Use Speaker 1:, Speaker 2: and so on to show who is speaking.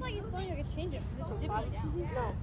Speaker 1: like you still need to change it. Just dip it down.
Speaker 2: No.